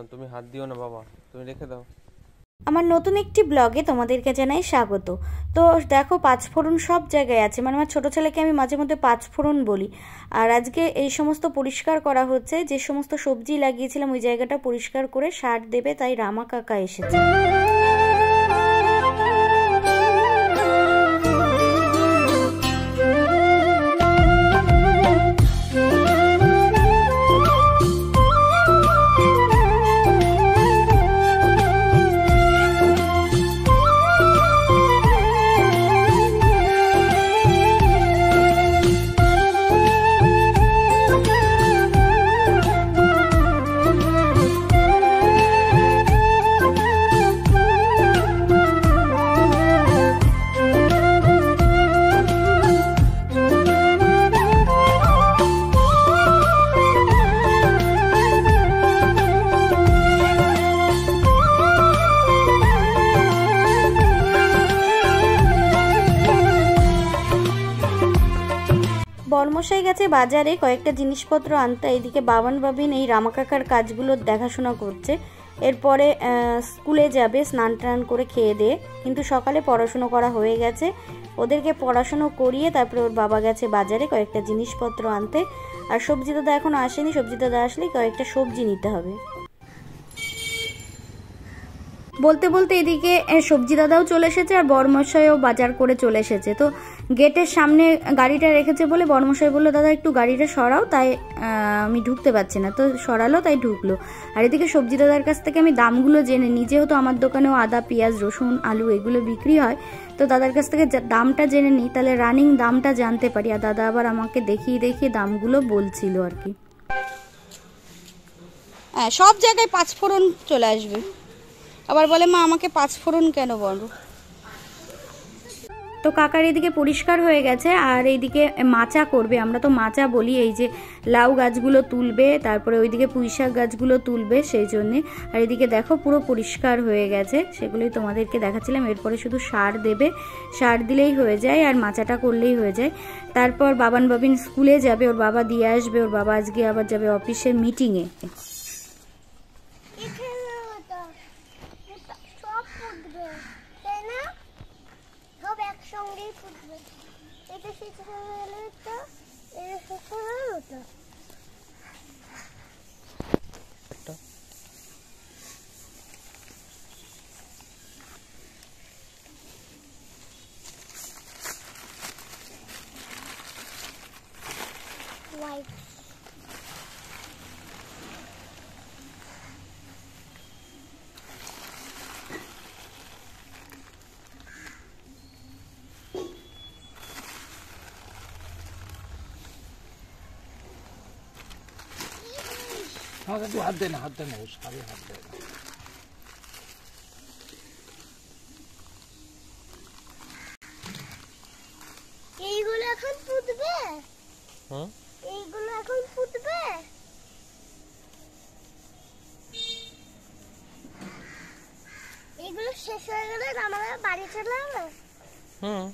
হাত দিও না খুব সাবধান তুমি হাত দিও না বাবা, তুমি রেখে দাও। আমার নতুন একটি ব্লগে তোমাদেরকে জানাই স্বাগত। তো দেখো পাঁচফোড়ন সব জায়গায় আছে। মানে আমার ছোটো ছেলেকে আমি মাঝে মধ্যে পাঁচফোড়ন বলি। আর আজকে এই সমস্ত পরিষ্কার করা হচ্ছে, যে সমস্ত সবজি লাগিয়েছিলাম ওই জায়গাটা পরিষ্কার করে সার দেবে, তাই রামা কাকা এসেছে। বর্মশাই গেছে বাজারে, কয়েকটা জিনিসপত্র আনতে। এইদিকে বাবান বাবিন এই রামাকাকার কাজগুলো দেখাশোনা করছে। এরপরে স্কুলে যাবে, স্নান টান করে খেয়ে দিয়ে কিন্তু সকালে পড়াশুনো করা হয়ে গেছে। ওদেরকে পড়াশুনো করিয়ে তারপরে ওর বাবা গেছে বাজারে কয়েকটা জিনিসপত্র আনতে। আর সবজি দাদা এখনও আসেনি। সবজি দাদা আসলেই কয়েকটা সবজি নিতে হবে। বলতে বলতে এদিকে সবজি দাদাও চলে এসেছে আর বরমশাইও বাজার করে চলে এসেছে। তো গেটের সামনে গাড়িটা রেখেছে বলে বর্মশাই বলল, দাদা, একটু গাড়িটা সরাও, তাই আমি ঢুকতে পারছি না। তো সরালো, তাই ঢুকলো। আর এদিকে সবজি দাদার কাছ থেকে আমি দামগুলো জেনে নিই। যেহেতু আমার দোকানেও আদা, পেঁয়াজ, রসুন, আলু এগুলো বিক্রি হয়, তো দাদার কাছ থেকে দামটা জেনে নিই, তাহলে রানিং দামটা জানতে পারি। আর দাদা আবার আমাকে দেখিয়ে দেখিয়ে দামগুলো বলছিল আর কি। হ্যাঁ সব জায়গায় পাঁচফোড়ন চলে আসবে। আবার বলে, মা, আমাকে পাঁচ ফোড়ন কেন বলো? তো কাকার এদিকে পরিষ্কার হয়ে গেছে, আর এইদিকে মাচা করবে। আমরা তো মাচা বলি, এই যে লাউ গাছগুলো তুলবে, তারপরে ওইদিকে পুঁইশাক গাছগুলো তুলবে সেই জন্যে। আর এদিকে দেখো পুরো পরিষ্কার হয়ে গেছে, সেগুলোই তোমাদেরকে দেখাচ্ছিলাম। এরপরে শুধু সার দেবে, সার দিলেই হয়ে যায় আর মাচাটা করলেই হয়ে যায়। তারপর বাবান বাবিন স্কুলে যাবে, ওর বাবা দিয়ে আসবে, ওর বাবা আজকে আবার যাবে অফিসের মিটিংয়ে ফুটবে এটা শেষে হলে তো এটা শেষে হলো তো White. হাত দে না হাত দে না সারে হাত দে না। এইগুলো এখন ফুটবে? হুম এইগুলো এখন ফুটবে? এইগুলো শেষ হয়ে গেলে আমাদের বাড়ি চলে যাবে। হুম।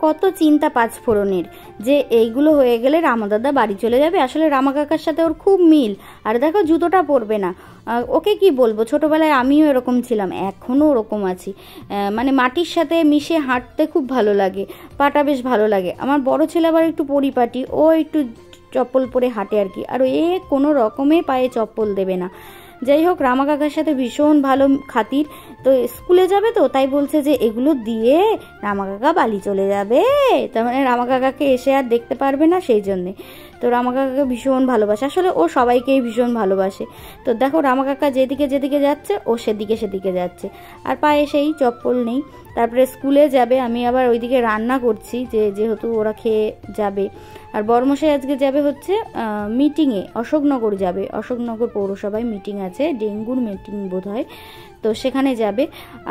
কত চিন্তা পাঁচ পাঁচফোড়নের। যে এইগুলো হয়ে গেলে রামাদাদা বাড়ি চলে যাবে। আসলে রামা কাকার সাথে ওর খুব মিল। আর দেখো, জুতোটা পরবে না। ওকে কি বলব? ছোটোবেলায় আমিও এরকম ছিলাম এখনও ওরকম আছি। মানে মাটির সাথে মিশে হাঁটতে খুব ভালো লাগে, পাটা বেশ ভালো লাগে। আমার বড় ছেলে আবার একটু পরিপাটি, ও একটু চপ্পল পরে হাঁটে আর কি। আর এ কোনো রকমে পায়ে চপ্পল দেবে না। যাই হোক, রামা কাকার সাথে ভীষণ ভালো খাতির। তো স্কুলে যাবে তো, তাই বলছে যে এগুলো দিয়ে রামা কাকা বালি চলে যাবে। তার মানে রামা কাকাকে এসে আর দেখতে পারবে না সেই জন্যে। তো রামা কাকাকে ভীষণ ভালোবাসে। আসলে ও সবাইকেই ভীষণ ভালোবাসে। তো দেখো, রামা কাকা যেদিকে যেদিকে যাচ্ছে, ও সেদিকে সেদিকে যাচ্ছে। আর পায়ে সেই চপ্পল নেই। তারপরে স্কুলে যাবে, আমি আবার ওইদিকে রান্না করছি, যে যেহেতু ওরা খেয়ে যাবে। আর বর্মশাই আজকে যাবে হচ্ছে মিটিংয়ে অশোকনগর যাবে। অশোকনগর পৌরসভায় মিটিং আছে, ডেঙ্গুর মিটিং বোধ হয় তো সেখানে যাবে।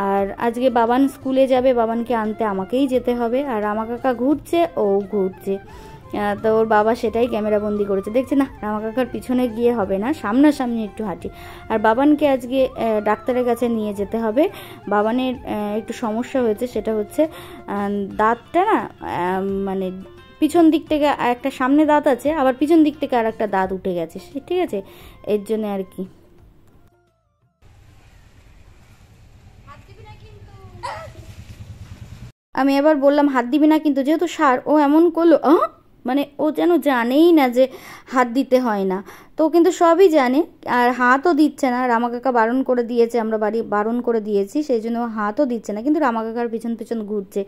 আর আজকে বাবান স্কুলে যাবে, বাবানকে আনতে আমাকেই যেতে হবে। আর রামা কাকা ঘুরছে, ও ঘুরছে। তো ওর বাবা সেটাই ক্যামেরা বন্দি করেছে। দেখছে না রামা কাকার পিছনে গিয়ে হবে না সামনাসামনি একটু হাঁটি। আর বাবানকে আজকে ডাক্তারের কাছে নিয়ে যেতে হবে। বাবানের একটু সমস্যা হয়েছে সেটা হচ্ছে দাঁতটা না মানে পিছন দিক থেকে একটা সামনে দাঁত আছে আবার পিছন দিক থেকে আর একটা দাঁত উঠে গেছে। ঠিক আছে? এর জন্য আর কি। আমি এবার বললাম হাত দিবি না কিন্তু যেহেতু সার ও এমন করল আহ মানে ও যেন জানেই না যে হাত দিতে হয় না। তো কিন্তু সবই জানে আর হাতও দিচ্ছে না। রামা কাকা বারণ করে দিয়েছে, আমরা বাড়ি বারণ করে দিয়েছি, সেই জন্য হাতও দিচ্ছে না। কিন্তু রামা কাকার পিছন পিছন ঘুরছে।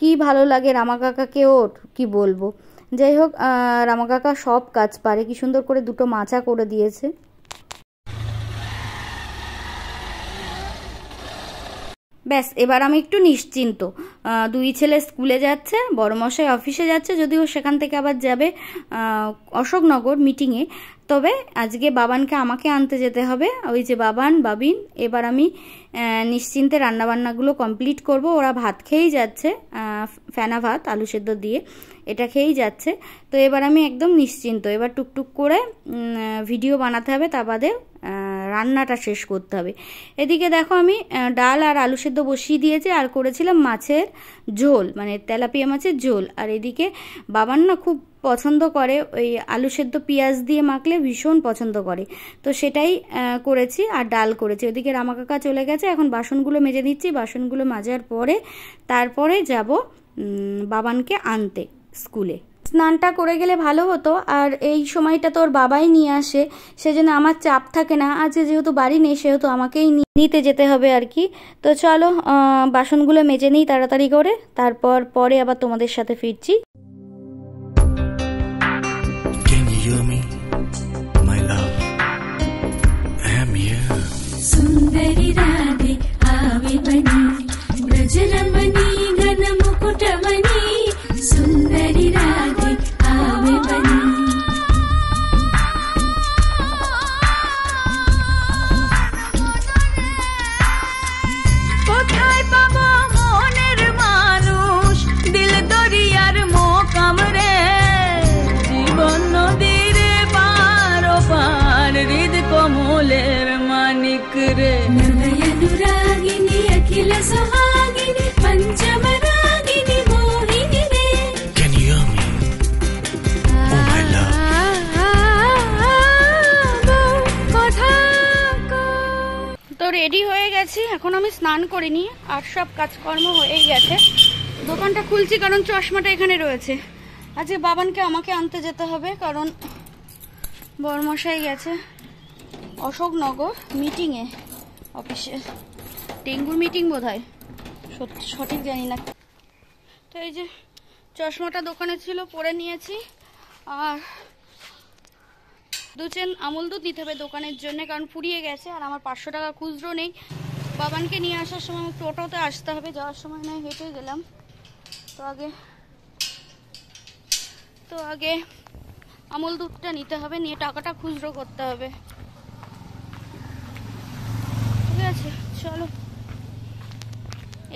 কি ভালো লাগে রামা কাকাকে ওর, কি বলব? যাই হোক রামা কাকা সব কাজ পারে। কি সুন্দর করে দুটো মাচা করে দিয়েছে। ব্যাস, এবার আমি একটু নিশ্চিন্ত। দুই ছেলে স্কুলে যাচ্ছে, বড়মশাই অফিসে যাচ্ছে, যদিও সেখান থেকে আবার যাবে অশোকনগর মিটিংয়ে তবে আজকে বাবানকে আমাকে আনতে যেতে হবে। ওই যে বাবান, বাবিন, এবার আমি নিশ্চিন্তে রান্নাবান্নাগুলো কমপ্লিট করব। ওরা ভাত খেয়েই যাচ্ছে ফেনা ভাত, আলু সেদ্ধ দিয়ে। এটা খেয়েই যাচ্ছে। তো এবার আমি একদম নিশ্চিন্ত। এবার টুকটুক করে ভিডিও বানাতে হবে তা বাদে রান্নাটা শেষ করতে হবে। এদিকে দেখো আমি ডাল আর আলু সেদ্ধ বসিয়ে দিয়েছি আর করেছিলাম মাছের ঝোল মানে তেলাপিয়া মাছের ঝোল। আর এদিকে বাবার না খুব পছন্দ করে ওই আলু সেদ্ধ পেঁয়াজ দিয়ে মাখলে ভীষণ পছন্দ করে। তো সেটাই করেছি আর ডাল করেছি। ওদিকে রামা কাকা চলে গেছে, এখন বাসনগুলো মেজে দিচ্ছি বাসনগুলো মাজার পরে তারপরে যাব বাবানকে আনতে স্কুলে। স্নানটা করে গেলে ভালো হতো। আর এই সময়টা তোর বাবাই নিয়ে আসে সেজন্য আমার চাপ থাকে না। আজকে যেহেতু বাড়ি নেই সেহেতু আমাকেই নিতে যেতে হবে আর কি। তো চলো বাসনগুলো মেজে নিই তাড়াতাড়ি করে। তারপর পরে আবার তোমাদের সাথে ফিরছি। Can you hear me, my মোহিনী রে Can you hear me? Oh. তো রেডি হয়ে গেছি এখন আমি স্নান করিনি আর সব কাজকর্ম হয়েই গেছে। দোকানটা খুলছি কারণ চশমাটা এখানে রয়েছে। আজকে বাবানকে আমাকে আনতে যেতে হবে কারণ বরমশাই গেছে। অশোকনগর মিটিংয়ে অফিসে ডেঙ্গুর মিটিং বোধ হয় সঠিক জানি না। তো এই যে চশমাটা দোকানে ছিল, পরে নিয়েছি। আর দু চেন আমুল দুধ নিতে হবে দোকানের জন্য, কারণ ফুরিয়ে গেছে আর আমার পাঁচশো টাকা খুচরো নেই। বাবানকে নিয়ে আসার সময় টোটোতে আসতে হবে, যাওয়ার সময় নয় হেঁটে গেলাম। তো আগে তো আগে আমুল দুধটা নিতে হবে, নিয়ে টাকাটা খুচরো করতে হবে। আছে। চলো।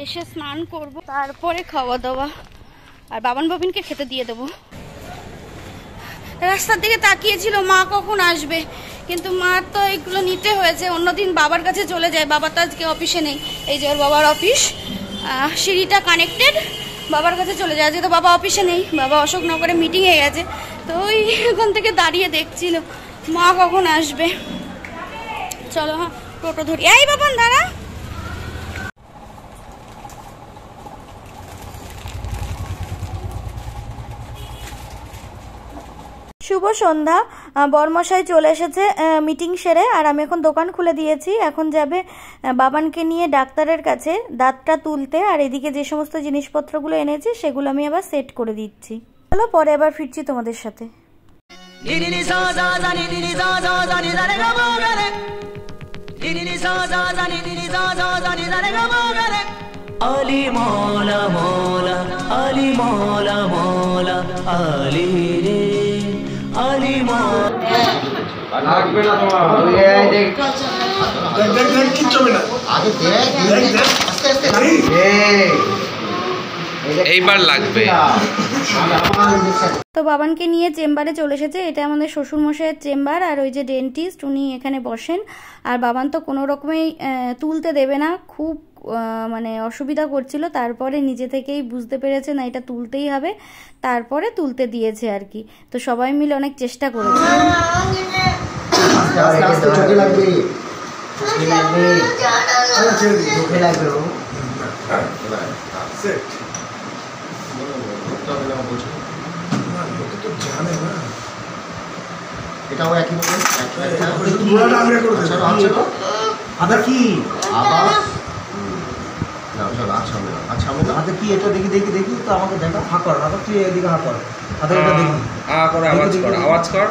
এসে স্নান করব, তারপরে খাওয়া দাওয়া আর বাবান বাবিনকে খেতে দিয়ে দেবো। রাস্তার দিকে তাকিয়েছিল, মা কখন আসবে? কিন্তু মা তো এগুলো নিতে হয়েছে। অন্যদিন বাবার কাছে চলে যায়। বাবা তো আজকে অফিসে নেই। এই যে ওর বাবার অফিস। সিঁড়িটা কানেক্টেড বাবার কাছে চলে যায়। আজকে তো বাবা অফিসে নেই। বাবা অশোকনগরে মিটিংয়ে গেছে। তো ওই ওখান থেকে দাঁড়িয়ে দেখছিল। মা কখন আসবে? চলো হ্যাঁ। টোটো ধরি। এই বাবান দাঁড়া। শুভ সন্ধ্যা। বরমশাই চলে এসেছে মিটিং সেরে আর আমি এখন দোকান খুলে দিয়েছি। এখন যাবে বাবানকে নিয়ে ডাক্তারের কাছে দাঁতটা তুলতে আর এদিকে যে সমস্ত জিনিসপত্রগুলো এনেছি সেগুলো আমি আবার সেট করে দিচ্ছি। চলো পরে আবার ফিরছি তোমাদের সাথে। আলী মোলা মোলা আলী মোলা মোলা আলী রে আলী মোলা এইবার লাগবে তো বাবানকে নিয়ে চেম্বারে চলে এসেছে এটা আমাদের শ্বশুরমশাইয়ের চেম্বার আর ওই যে ডেন্টিস্ট উনি এখানে বসেন আর বাবান তো কোনো রকমেই তুলতে দেবে না খুব মানে অসুবিধা করছিল তারপরে নিজে থেকেই বুঝতে পেরেছে না এটা তুলতেই হবে তারপরে তুলতে দিয়েছে আর কি তো সবাই মিলে অনেক চেষ্টা করেছে চোখে লাগবে চোখে লাগবে চোখে এটাও একই কি? আবার? আচ্ছা না আচ্ছা না হাতে কি এটা দেখি দেখি দেখি তো আমাকে দেখা। হা কর হাতে তুই এদিকে হা কর। হাতে এটা দেখি। আ করে আওয়াজ কর। আওয়াজ কর।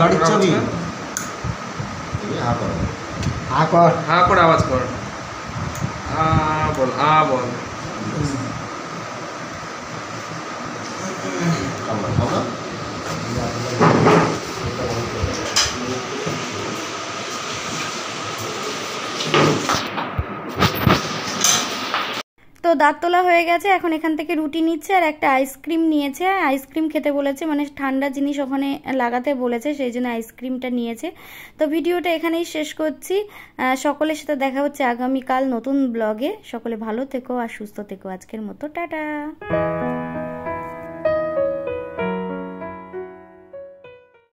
গাড়ির চাবি কর। এই হা করো। হা কর। হা করে আওয়াজ কর। আ বল আ বল আমরা আমরা তো দাঁত তোলা হয়ে গেছে, এখন এখান থেকে রুটি নিচ্ছে আর একটা আইসক্রিম নিয়েছে। আইসক্রিম খেতে বলেছে মানে ঠান্ডা জিনিস ওখানে লাগাতে বলেছে, সেই জন্য আইসক্রিমটা নিয়েছে। তো ভিডিওটা এখানেই শেষ করছি। সকলের সাথে দেখা হচ্ছে আগামীকাল নতুন ব্লগে। সকলে ভালো থেকো আর সুস্থ থেকো আজকের মতো। টাটা!